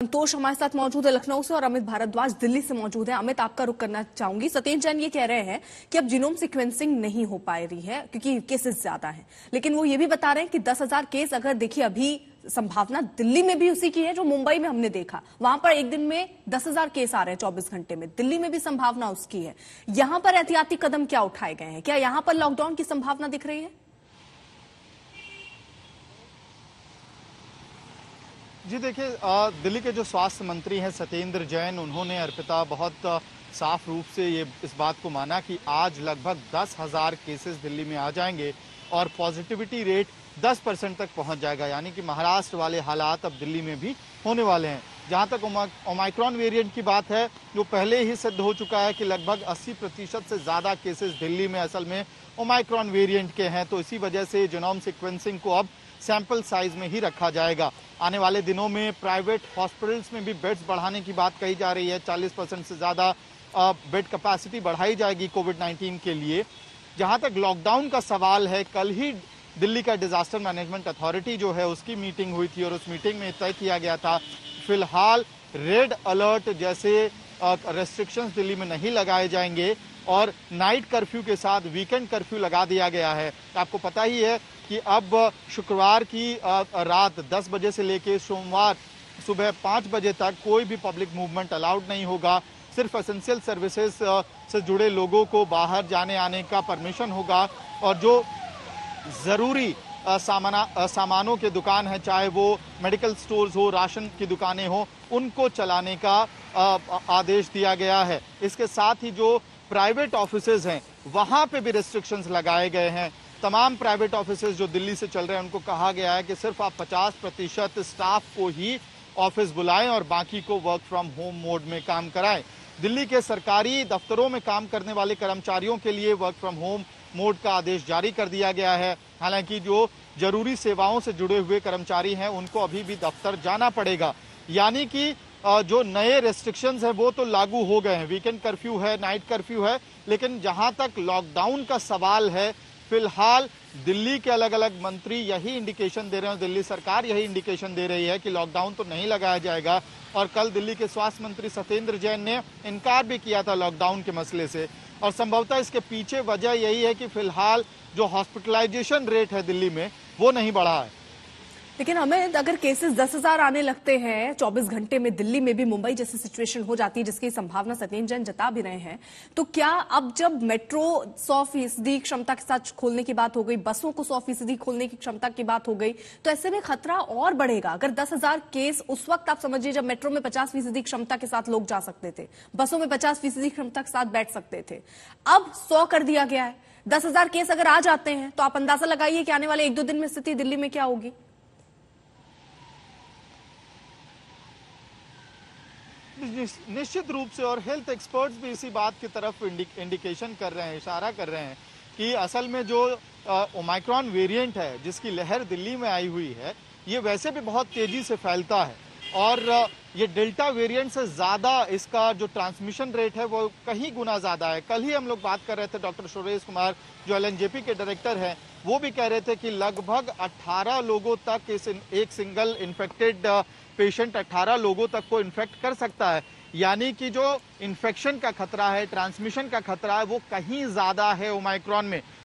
संतोष हमारे साथ मौजूद है लखनऊ से और अमित भारद्वाज दिल्ली से मौजूद है। अमित, आपका रुख करना चाहूँगी। सत्येंद्र जैन ये कह रहे हैं कि अब जीनोम सिक्वेंसिंग नहीं हो पा रही है, क्योंकि केसेस ज़्यादा हैं। लेकिन वो ये भी बता रहे हैं कि दस हज़ार केस अगर देखिए, अभी संभावना दिल्ली में भी उसी की है, जो मुंबई में हमने देखा। वहाँ पर एक दिन में दस हज़ार केस आ रहे हैं चौबीस घंटे में। दिल्ली में भी संभावना उसकी है। यहाँ पर एहतियाती कदम क्या उठाए गए हैं? क्या यहाँ पर लॉकडाउन की संभावना दिख रही है? जी देखिए दिल्ली के जो स्वास्थ्य मंत्री हैं सत्येंद्र जैन, उन्होंने अर्पिता बहुत साफ़ रूप से ये इस बात को माना कि आज लगभग दस हज़ार केसेस दिल्ली में आ जाएँगे और पॉजिटिविटी रेट 10 परसेंट तक पहुँच जाएगा। यानी कि महाराष्ट्र वाले हालात अब दिल्ली में भी होने वाले हैं। जहाँ तक ओमाइक्रॉन वेरिएंट की बात है जो पहले ही सिद्ध हो चुका है कि लगभग 80 प्रतिशत से ज़्यादा केसेस दिल्ली में असल में ओमाइक्रॉन वेरिएंट के हैं। तो इसी वजह से जेनोम सिक्वेंसिंग को अब सैंपल साइज़ में ही रखा जाएगा। आने वाले दिनों में प्राइवेट हॉस्पिटल्स में भी बेड्स बढ़ाने की बात कही जा रही है। 40 परसेंट से ज़्यादा बेड कैपेसिटी बढ़ाई जाएगी कोविड 19 के लिए। जहाँ तक लॉकडाउन का सवाल है, कल ही दिल्ली का डिजास्टर मैनेजमेंट अथॉरिटी जो है उसकी मीटिंग हुई थी और उस मीटिंग में तय किया गया था, फ़िलहाल रेड अलर्ट जैसे रेस्ट्रिक्शंस दिल्ली में नहीं लगाए जाएँगे। और नाइट कर्फ्यू के साथ वीकेंड कर्फ्यू लगा दिया गया है। आपको पता ही है कि अब शुक्रवार की रात 10 बजे से लेकर सोमवार सुबह 5 बजे तक कोई भी पब्लिक मूवमेंट अलाउड नहीं होगा। सिर्फ़ एसेंशियल सर्विसेज़ से जुड़े लोगों को बाहर जाने आने का परमिशन होगा। और जो ज़रूरी सामाना सामानों के दुकान है, चाहे वो मेडिकल स्टोर्स हो, राशन की दुकानें हो, उनको चलाने का आदेश दिया गया है। इसके साथ ही जो प्राइवेट ऑफ़िस हैं, वहाँ पे भी रेस्ट्रिक्शंस लगाए गए हैं। तमाम प्राइवेट ऑफ़िस जो दिल्ली से चल रहे हैं, उनको कहा गया है कि सिर्फ़ आप 50 प्रतिशत स्टाफ को ही ऑफ़िस बुलाएँ और बाकी को वर्क फ्रॉम होम मोड में काम कराएँ। दिल्ली के सरकारी दफ्तरों में काम करने वाले कर्मचारियों के लिए वर्क फ्रॉम होम मोड का आदेश जारी कर दिया गया है। हालाँकि जो ज़रूरी सेवाओं से जुड़े हुए कर्मचारी हैं, उनको अभी भी दफ्तर जाना पड़ेगा। यानी कि जो नए रेस्ट्रिक्शंस है, वो तो लागू हो गए हैं। वीकेंड कर्फ्यू है नाइट कर्फ्यू है, लेकिन जहाँ तक लॉकडाउन का सवाल है, फ़िलहाल दिल्ली के अलग अलग मंत्री यही इंडिकेशन दे रहे हैं, दिल्ली सरकार यही इंडिकेशन दे रही है कि लॉकडाउन तो नहीं लगाया जाएगा। और कल दिल्ली के स्वास्थ्य मंत्री सत्येंद्र जैन ने इनकार भी किया था लॉकडाउन के मसले से। और संभवतः इसके पीछे वजह यही है कि फ़िलहाल जो हॉस्पिटलाइजेशन रेट है दिल्ली में, वो नहीं बढ़ा है। लेकिन हमें अगर केसेस दस हज़ार आने लगते हैं, चौबीस घंटे में दिल्ली में भी, मुंबई जैसी सिचुएशन हो जाती है जिसकी संभावना सत्येंद्र जैन जता भी रहे हैं तो क्या अब जब मेट्रो सौ फ़ीसदी क्षमता के साथ खोलने की बात हो गई, बसों को सौ फ़ीसदी खोलने की क्षमता की बात हो गई तो ऐसे में खतरा और बढ़ेगा? अगर दस हज़ार केस उस वक्त आप समझिए जब मेट्रो में पचास फ़ीसदी क्षमता के साथ लोग जा सकते थे, बसों में पचास फ़ीसदी क्षमता के साथ बैठ सकते थे, अब सौ कर दिया गया है। दस हज़ार केस अगर आ जाते हैं तो आप अंदाज़ा लगाइए कि आने वाले एक दो दिन में स्थिति दिल्ली में क्या होगी? निश्चित रूप से और हेल्थ एक्सपर्ट्स भी इसी बात की तरफ़ इंडिकेशन कर रहे हैं, इशारा कर रहे हैं कि असल में जो ओमाइक्रॉन वेरिएंट है, जिसकी लहर दिल्ली में आई हुई है, ये वैसे भी बहुत तेज़ी से फैलता है। और ये डेल्टा वेरिएंट से ज़्यादा इसका जो ट्रांसमिशन रेट है, वो कहीं गुना ज़्यादा है। कल ही हम लोग बात कर रहे थे डॉक्टर सुरेश कुमार, जो एल के डायरेक्टर हैं वो भी कह रहे थे कि लगभग 18 लोगों तक इस एक सिंगल इन्फेक्टेड पेशेंट 18 लोगों तक को इन्फेक्ट कर सकता है। यानी कि जो इन्फेक्शन का खतरा है ट्रांसमिशन का खतरा है, वो कहीं ज़्यादा है ओमाइक्रॉन में।